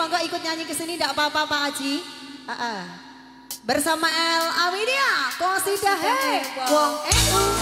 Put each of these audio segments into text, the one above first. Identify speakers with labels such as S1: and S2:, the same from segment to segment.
S1: monggo ikut nyanyi ke sini enggak apa-apa Pak Haji. Uh -uh. Bersama El Awidia, Kosidahe, Wong
S2: Eung.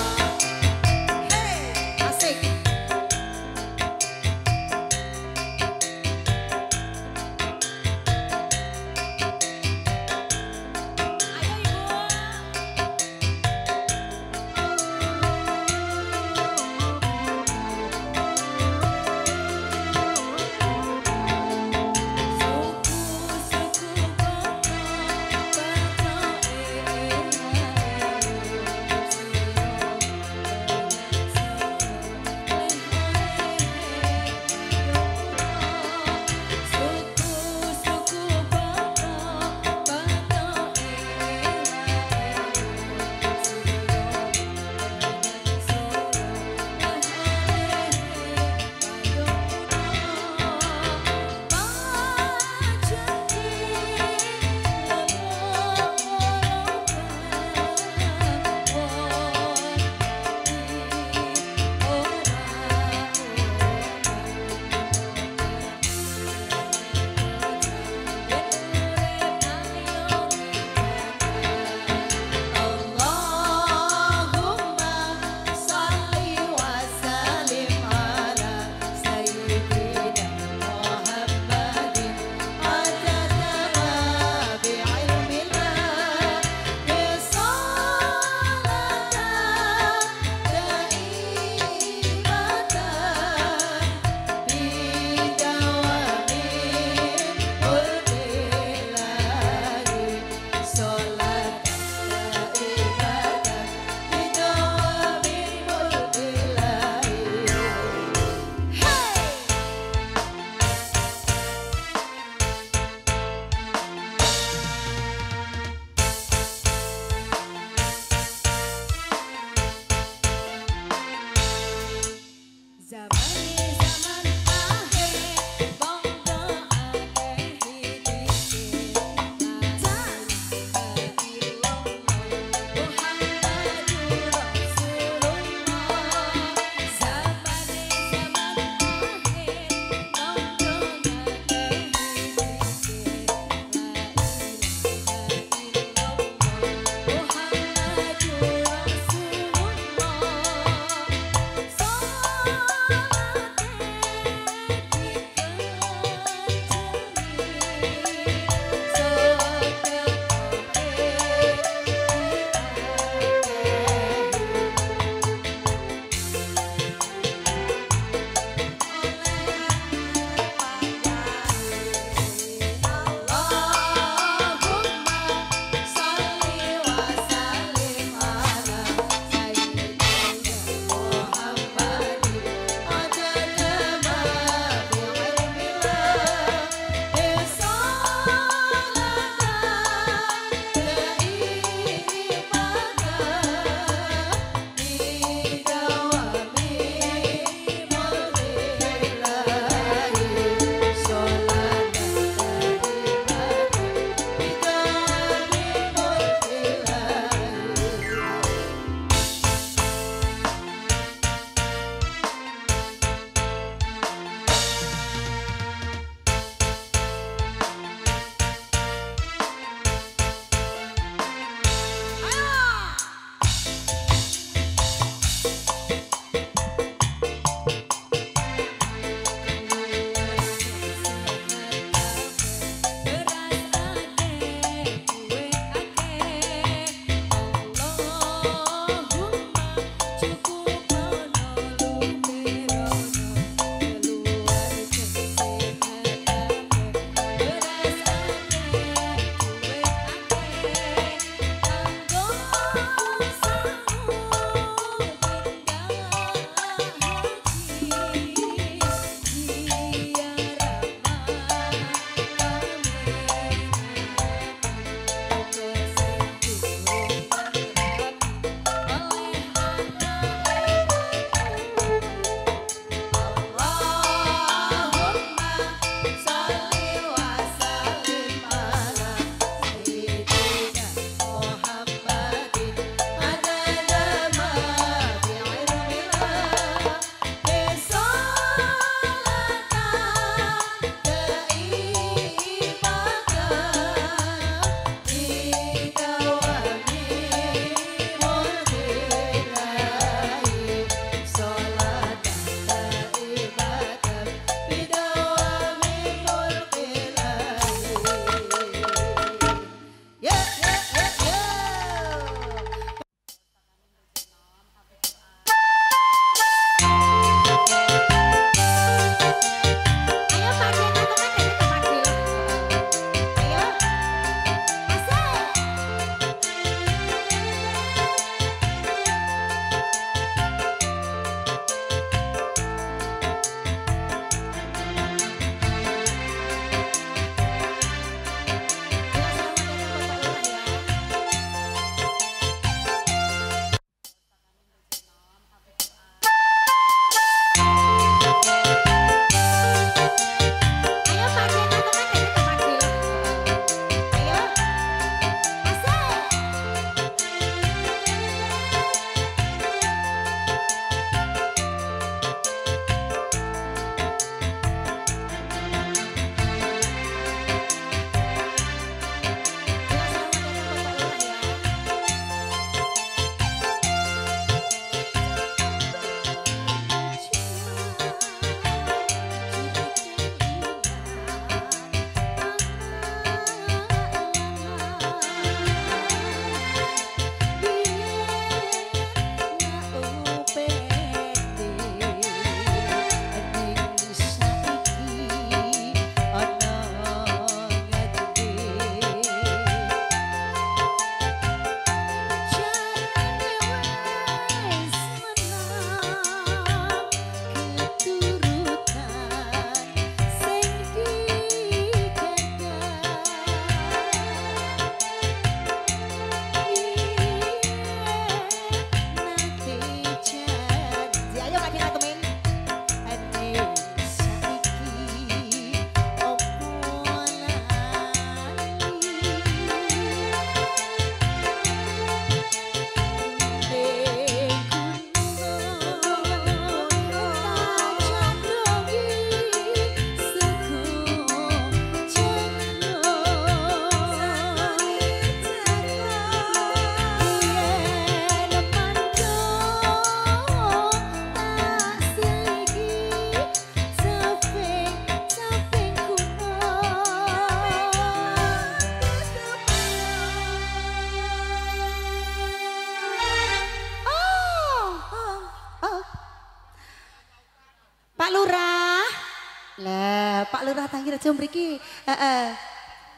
S2: Rejo mriki. Heeh.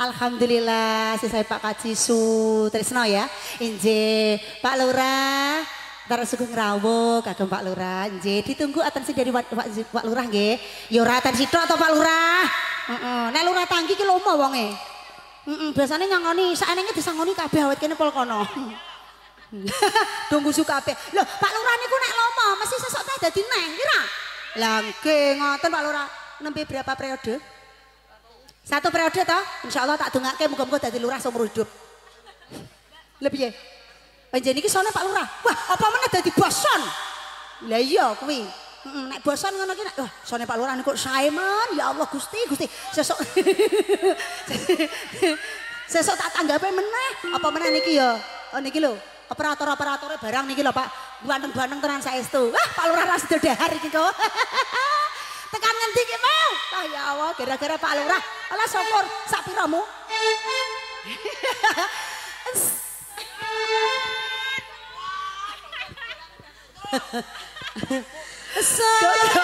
S2: Alhamdulillah saya Pak Kaji Su Trisno ya. Inje Pak Lurah Ntar sugeng rawuh kagem Pak Lurah. Nggih, ditunggu atensi dari Pak, Pak, Lurah nggih. Ya ora atensi to Pak Lurah. Heeh. Nek Lurah Tangki ki lomo wonge. Heeh, biasane nyangoni saenenge disangoni kabeh awet kene pol kono. Tunggu suka kabeh. Loh, Pak Lurah niku nek lomo mesti sesuk teh dadi neng kira. Lah nggih ngoten Pak Lurah. Nembe berapa periode? Satu periode toh? Insya Allah tak dongake muga-muga dadi lurah seumur hidup. Lebih ya? Panjen sone Pak Lurah. Wah, apa meneh dadi boson? Lah iya kuwi. Nek boson ngono ki wah, sone Pak Lurah niku sae men. Ya Allah Gusti, Gusti. Sesuk Sesuk tak tanggape meneh. Apa meneh niki ya? Oh niki lho. Operator-operatornya barang niki lho Pak. Ganteng-ganteng tenan saestu. Wah, Pak Lurah ras dahar iki kok. Tekan ngendi ki mau? Ah ya Allah, gara-gara Pak Lurah. Alah syukur sak piramu? Serbisa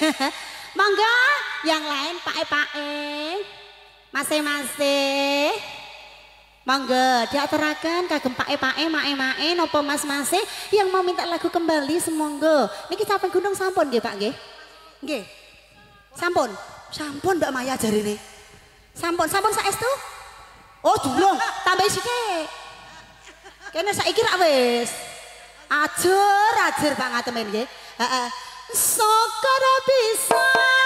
S2: Monggo yang lain pae-pae. Masih-masih. Monggo diaturaken kagem pae-pae mae-mae napa mas-mase yang mau minta lagu kembali semonggo. Niki capen gunung sampun nggih Pak nggih. Nggih. Sampun. Sampun Mbak Maya jarine. Sampun, sampun saestu? Oh, durung. Tambah sithik. Kene saiki rak wis. Ajer, ajer Pak ngatemen nggih. Heeh. Sokara Bisa.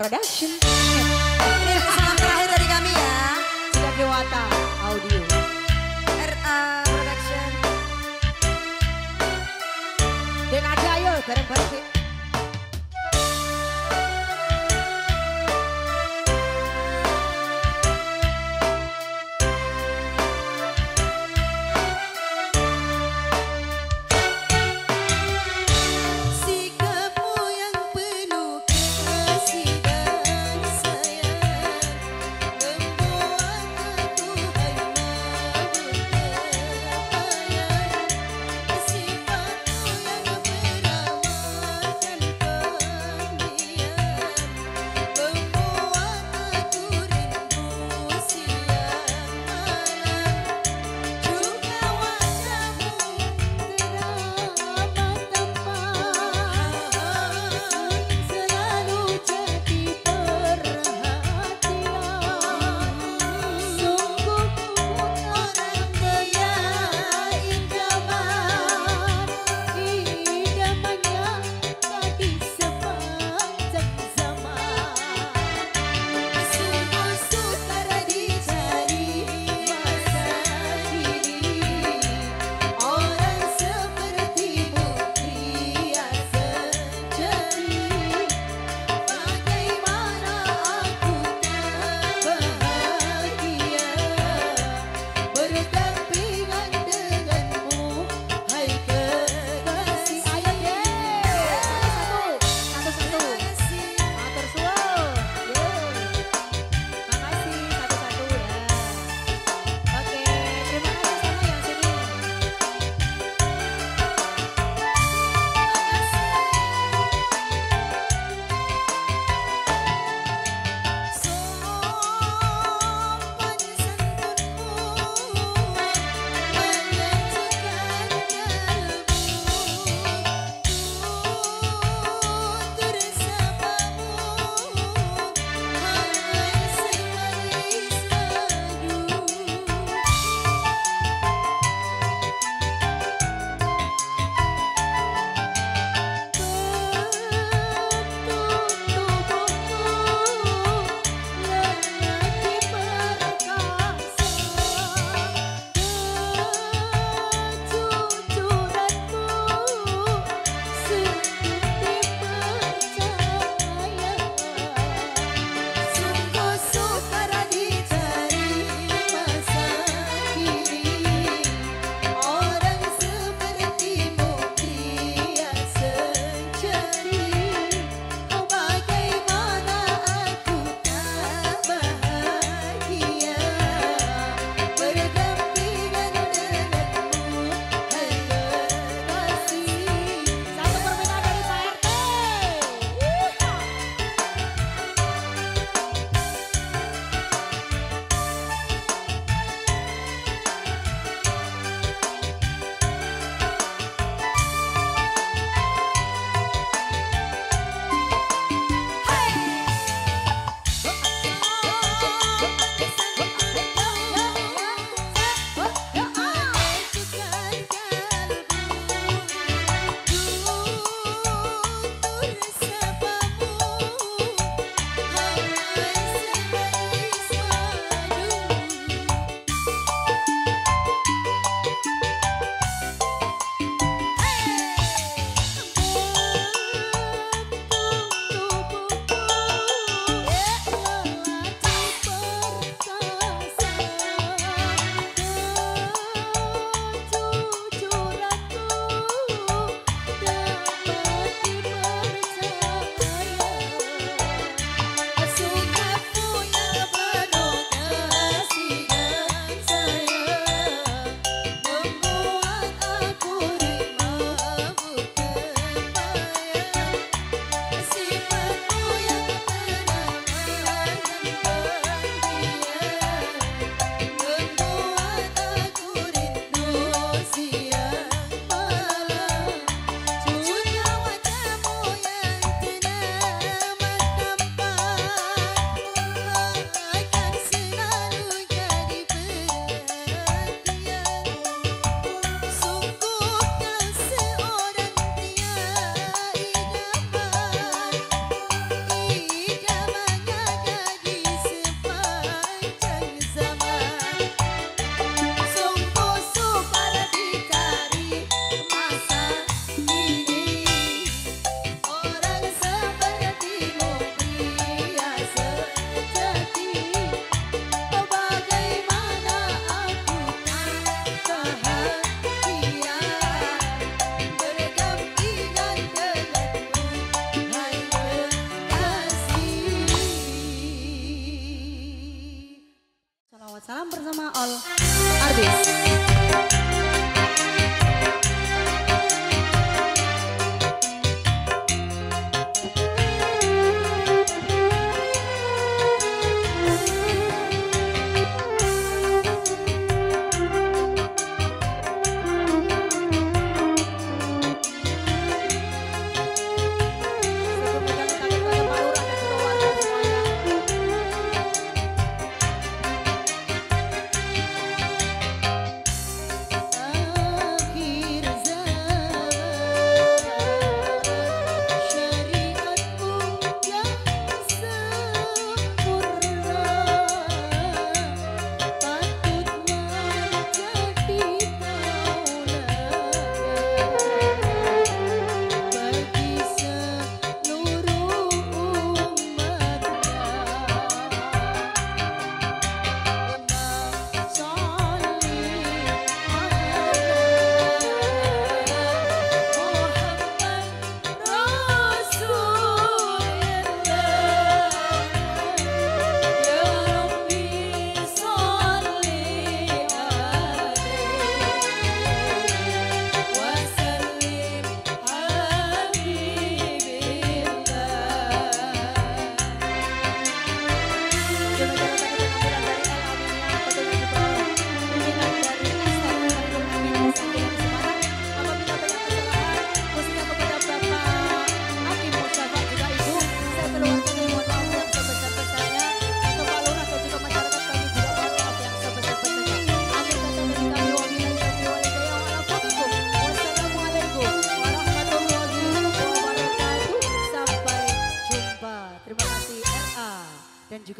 S2: Production.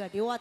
S2: が両あ